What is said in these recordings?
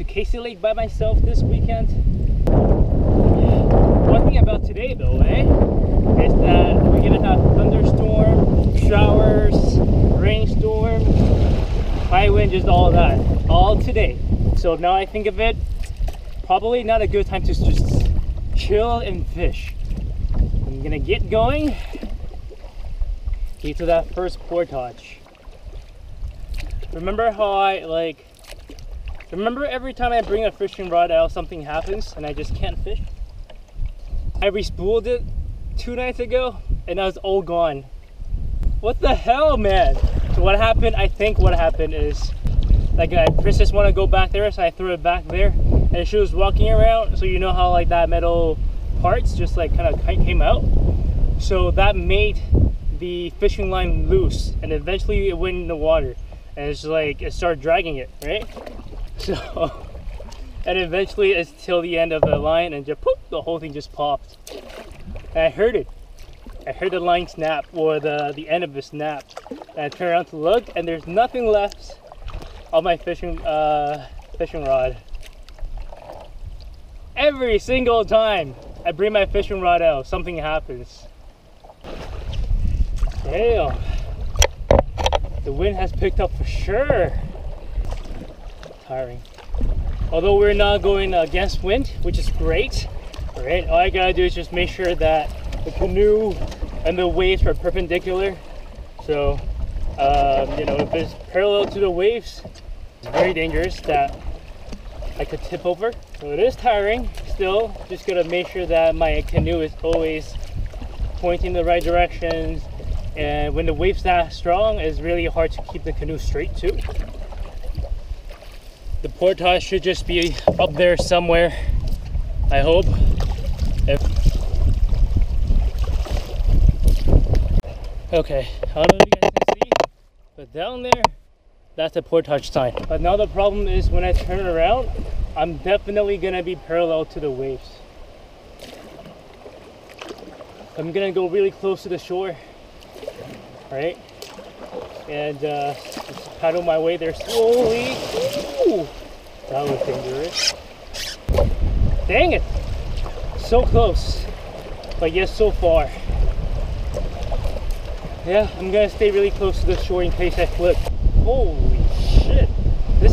Casey Lake by myself this weekend. One thing about today though, eh, is that we're gonna have thunderstorm, showers, rainstorm, high wind, just all that, all today. So now I think of it, probably not a good time to just chill and fish. I'm gonna get going, get to that first portage. Remember how I like Remember every time I bring a fishing rod out, something happens and I just can't fish? I respooled it two nights ago and I was all gone. What the hell, man? So what happened, I think what happened is, like I just want to go back there, so I threw it back there and she was walking around, so you know how like that metal parts just like kind of came out? So that made the fishing line loose and eventually it went in the water and it's like it started dragging it, right? So, and eventually it's till the end of the line and just poof, the whole thing just popped. And I heard it. I heard the line snap or the, the end of it snap. And I turned around to look and there's nothing left on my fishing, uh, fishing rod. Every single time I bring my fishing rod out, something happens. Damn. The wind has picked up for sure tiring. Although we're not going against wind, which is great. All right, all I gotta do is just make sure that the canoe and the waves are perpendicular. So, um, you know, if it's parallel to the waves, it's very dangerous that I could tip over. So it is tiring. Still, just gotta make sure that my canoe is always pointing the right directions. And when the waves that strong, it's really hard to keep the canoe straight too. The portage should just be up there somewhere, I hope. If Okay, I don't know if you guys can see, but down there, that's a portage sign. But now the problem is when I turn around, I'm definitely gonna be parallel to the waves. I'm gonna go really close to the shore, right? And uh, paddle my way there slowly. Ooh, that was dangerous. Dang it! So close, but yes, so far. Yeah, I'm gonna stay really close to the shore in case I flip. Holy shit! This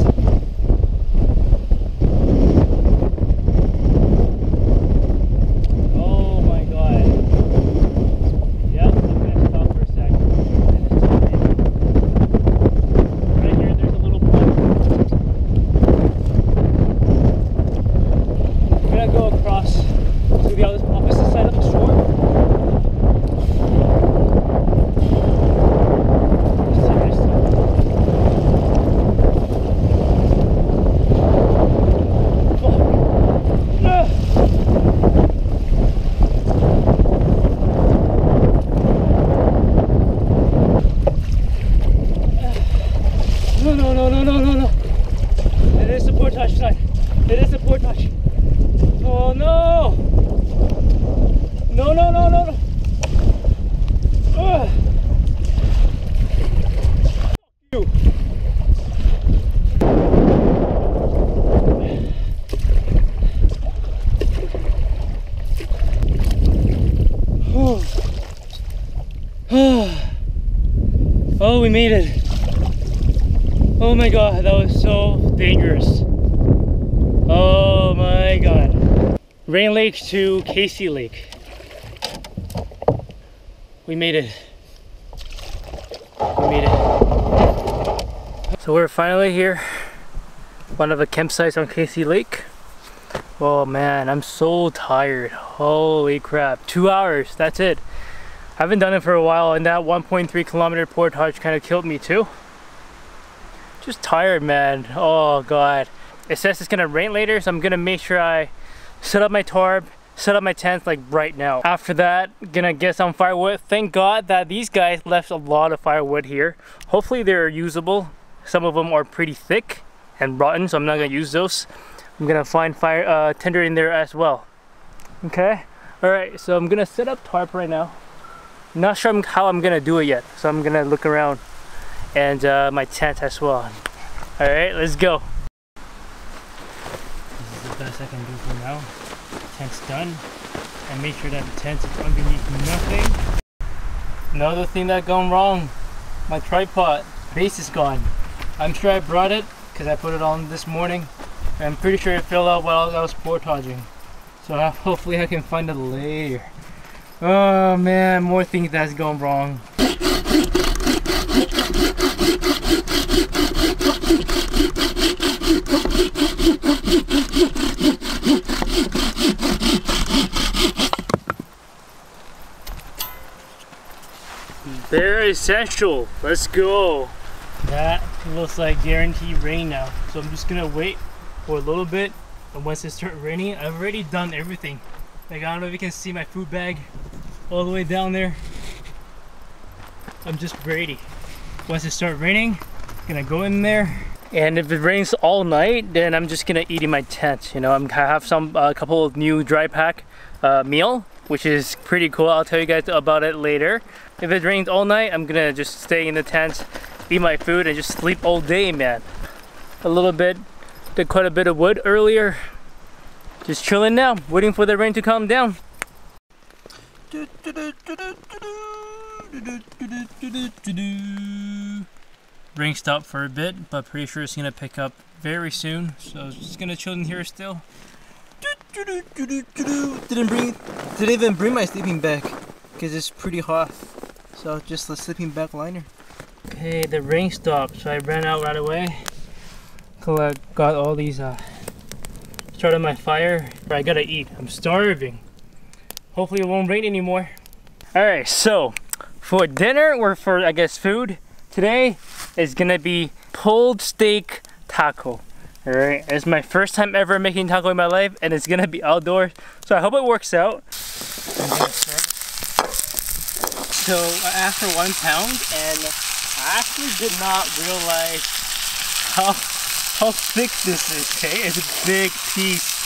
Oh my god. Yep, I'm gonna stop for a second. Right here, there's a little pond. I'm gonna go across to the other opposite side of the shore. Seriously. Fuck. Ah. No, no, no, no, no, no, no. It is the portage sign. It is the portage. Oh no! No, no, no, no, no. Ugh. You. Oh, we made it. Oh my god, that was so dangerous. Oh my god. Rain Lake to Casey Lake. We made it. We made it. So we're finally here. One of the campsites on Casey Lake. Oh man, I'm so tired. Holy crap. Two hours, that's it. I haven't done it for a while and that 1.3 kilometer portage kind of killed me too. Just tired, man. Oh god. It says it's gonna rain later, so I'm gonna make sure I set up my tarp, set up my tent like right now. After that, gonna get some firewood. Thank God that these guys left a lot of firewood here. Hopefully they're usable. Some of them are pretty thick and rotten, so I'm not gonna use those. I'm gonna find fire uh, tinder in there as well. Okay. All right. So I'm gonna set up tarp right now. Not sure how I'm gonna do it yet, so I'm gonna look around and uh, my tent as well. All right, let's go. This is the best I can do for now. Tent's done and make sure that the tent is underneath nothing. Another thing that gone wrong, my tripod base is gone. I'm sure I brought it because I put it on this morning. I'm pretty sure it fell out while I was portaging. So hopefully I can find it later. Oh man, more things that's gone wrong. Very essential. Let's go. That looks like guaranteed rain now. So I'm just gonna wait for a little bit. And once it starts raining, I've already done everything. Like I don't know if you can see my food bag all the way down there. I'm just ready. Once it starts raining, I'm gonna go in there. And if it rains all night, then I'm just gonna eat in my tent. You know, I'm gonna have some a uh, couple of new dry pack uh, meal, which is pretty cool. I'll tell you guys about it later. If it rains all night, I'm gonna just stay in the tent, eat my food, and just sleep all day, man. A little bit, did quite a bit of wood earlier. Just chilling now, waiting for the rain to calm down. Rain stopped for a bit, but pretty sure it's gonna pick up very soon. So just gonna chill in here still. Didn't bring, didn't even bring my sleeping bag because it's pretty hot. So just the sleeping bag liner. Okay, the rain stopped, so I ran out right away. Collect, got all these, uh, started my fire. But I gotta eat. I'm starving. Hopefully it won't rain anymore. All right, so for dinner or for I guess food today is gonna be pulled steak taco. All right, it's my first time ever making taco in my life, and it's gonna be outdoors. So I hope it works out. So I asked for one pound, and I actually did not realize how how thick this is. Okay, it's a big piece.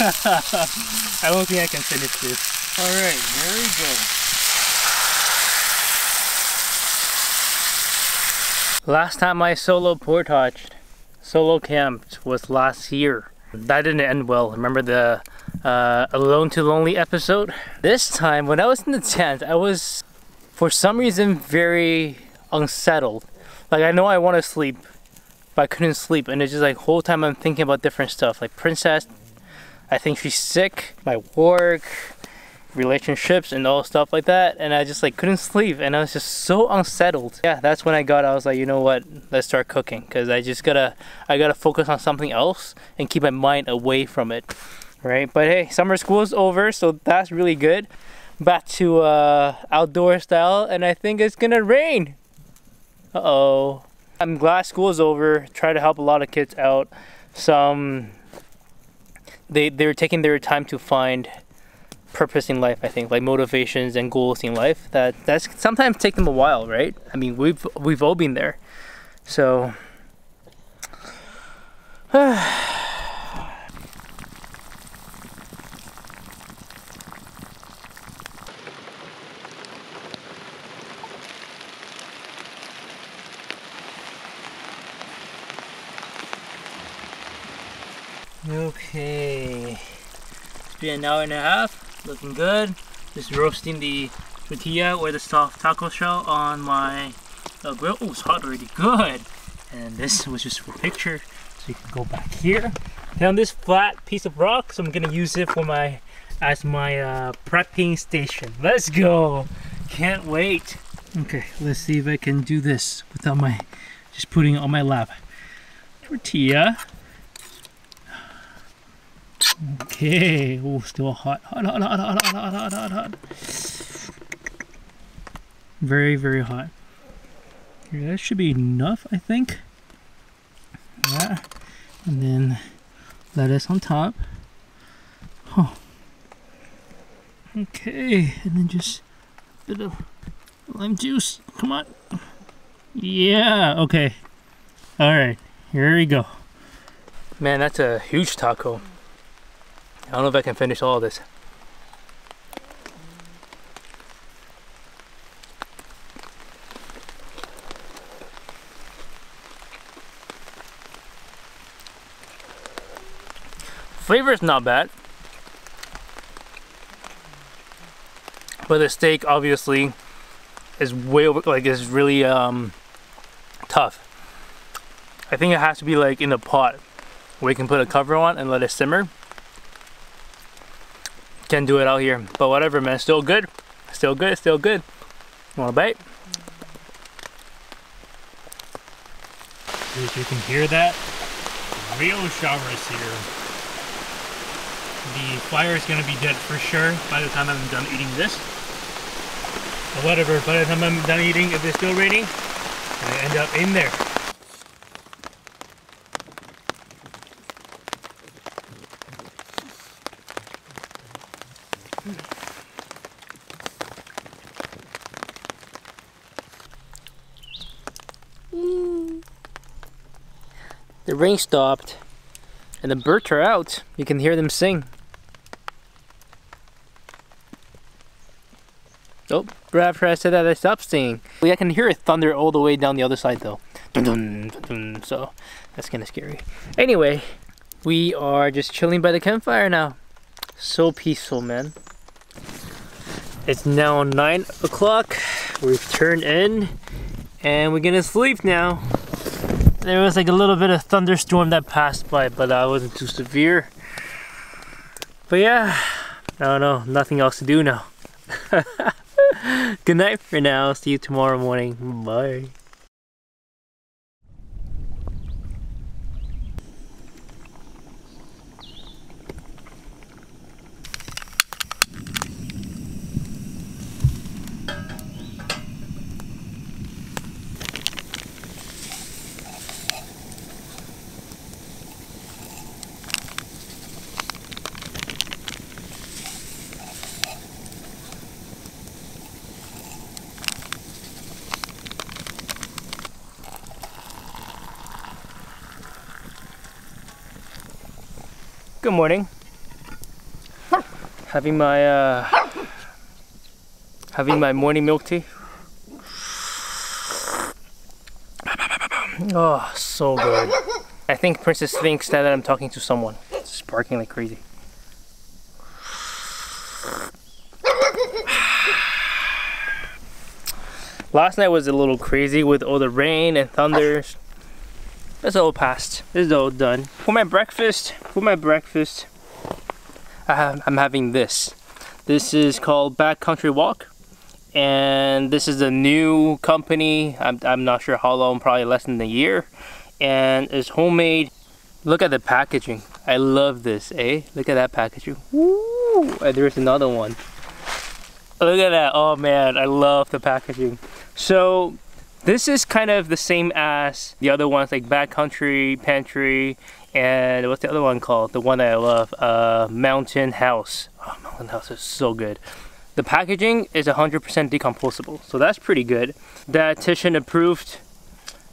I don't think I can finish this. All right, here we go. Last time I solo portaged, solo camped was last year. That didn't end well. Remember the uh, Alone to Lonely episode? This time, when I was in the tent, I was for some reason very unsettled. Like I know I want to sleep, but I couldn't sleep, and it's just like whole time I'm thinking about different stuff. Like Princess, I think she's sick. My work, relationships, and all stuff like that, and I just like couldn't sleep, and I was just so unsettled. Yeah, that's when I got. I was like, you know what? Let's start cooking, cause I just gotta, I gotta focus on something else and keep my mind away from it, right? But hey, summer school is over, so that's really good back to uh, outdoor style and I think it's gonna rain. Uh-oh. Um, I'm glad school's over. Try to help a lot of kids out. Some they they're taking their time to find purpose in life, I think, like motivations and goals in life. That that's sometimes take them a while, right? I mean we've we've all been there. So Okay, it's been an hour and a half, looking good. Just roasting the tortilla or the soft taco shell on my uh, grill. Oh, it's hot already, good. And this was just for picture, so you can go back here. Found this flat piece of rock, so I'm gonna use it for my as my uh, prepping station. Let's go! Can't wait. Okay, let's see if I can do this without my just putting it on my lap. Tortilla. Okay. Oh, still hot. Hot, hot, hot, hot, hot, hot, hot, hot, Very, very hot. That should be enough, I think. Yeah. And then lettuce on top. Oh. Okay, and then just a bit of lime juice. Come on. Yeah, okay. All right, here we go. Man, that's a huge taco. I don't know if I can finish all this. Flavor is not bad. But the steak obviously is way over, like is really um, tough. I think it has to be like in a pot where you can put a cover on and let it simmer. Can't do it out here, but whatever man, still good. Still good, still good. Want a bite? If you can hear that, real showers here. The fire is gonna be dead for sure by the time I'm done eating this. But whatever, by the time I'm done eating, if it's still raining, I end up in there. The rain stopped and the birds are out. You can hear them sing. Oh, right after I said that, I stopped singing. I can hear thunder all the way down the other side though. Dun, dun, dun, so that's kind of scary. Anyway, we are just chilling by the campfire now. So peaceful, man. It's now 9 o'clock. We've turned in and we're gonna sleep now. There was like a little bit of thunderstorm that passed by, but uh, wasn't too severe. But yeah, I don't know, nothing else to do now. Good night for now. See you tomorrow morning. Bye. Good morning. Having my uh, having my morning milk tea. Oh, so good. I think Princess thinks that I'm talking to someone. It's barking like crazy. Last night was a little crazy with all the rain and thunders. That's all passed. This is all done. For my breakfast, for my breakfast, I have, I'm having this. This is called Backcountry Wok. And this is a new company. I'm, I'm not sure how long, probably less than a year. And it's homemade. Look at the packaging. I love this, eh? Look at that packaging. Woo! And there's another one. Look at that. Oh man, I love the packaging. So this is kind of the same as the other ones like Backcountry Pantry and what's the other one called? The one that I love, uh, Mountain House. Oh, Mountain House is so good. The packaging is 100% decomposable, so that's pretty good. Dietitian approved,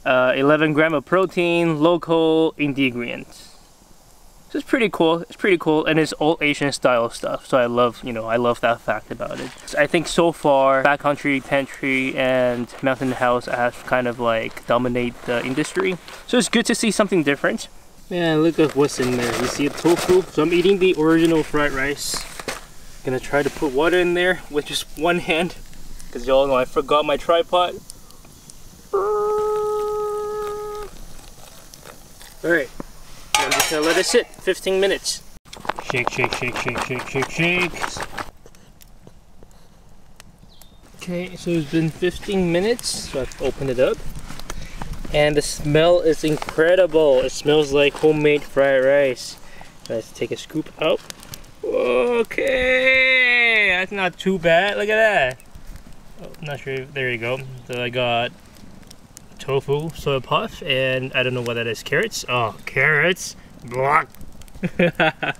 uh, 11 gram of protein, local ingredients. So it's pretty cool. It's pretty cool, and it's all Asian style stuff. So I love, you know, I love that fact about it. I think so far, Backcountry Pantry and Mountain House have kind of like dominate the industry. So it's good to see something different. Man, look at what's in there. You see a tofu? So I'm eating the original fried rice. Gonna try to put water in there with just one hand. Cause y'all know I forgot my tripod. Alright, I'm gonna let it sit 15 minutes. Shake, shake, shake, shake, shake, shake, shake. Okay, so it's been 15 minutes, so I've opened it up. And the smell is incredible. It smells like homemade fried rice. Let's take a scoop out. Okay, that's not too bad. Look at that. Oh, not sure. If, There you go. So I got tofu soy puff and I don't know what that is. Carrots? Oh, carrots. Block.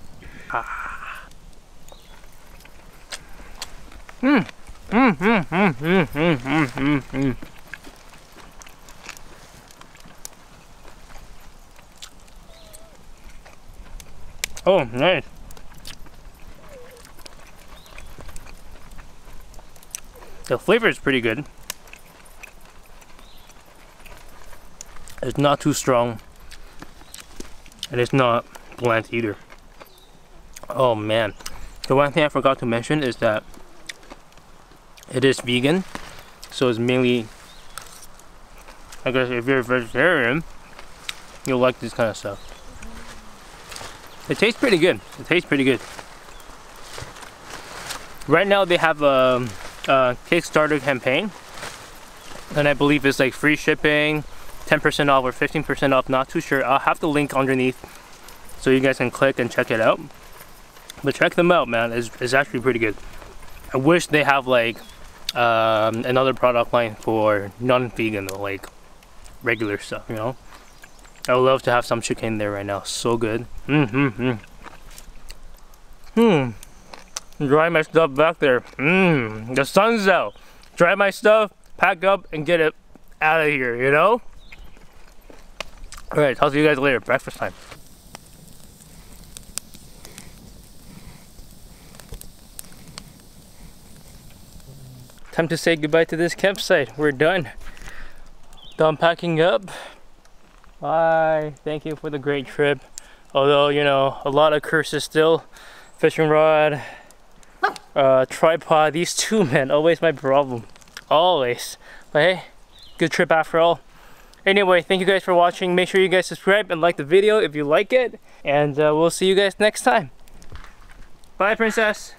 Oh, nice. The flavor is pretty good. It's not too strong. And it's not bland either. Oh man. The one thing I forgot to mention is that It is vegan, so it's mainly. I guess if you're a vegetarian, you'll like this kind of stuff. It tastes pretty good. It tastes pretty good. Right now they have a, a Kickstarter campaign, and I believe it's like free shipping, 10% off or 15% off. Not too sure. I'll have the link underneath so you guys can click and check it out. But check them out, man. It's, it's actually pretty good. I wish they have like um, another product line for non-vegan, like regular stuff, you know? I would love to have some chicken there right now. So good. Mm-hmm. Hmm. Dry my stuff back there. Mmm. The sun's out. Dry my stuff, pack up, and get it out of here, you know? Alright, talk to you guys later. Breakfast time. Time to say goodbye to this campsite. We're done. Done packing up. Bye. Thank you for the great trip. Although, you know, a lot of curses still. Fishing rod, uh, tripod. These two, men, always my problem. Always. But hey, good trip after all. Anyway, thank you guys for watching. Make sure you guys subscribe and like the video if you like it. And uh, we'll see you guys next time. Bye, princess.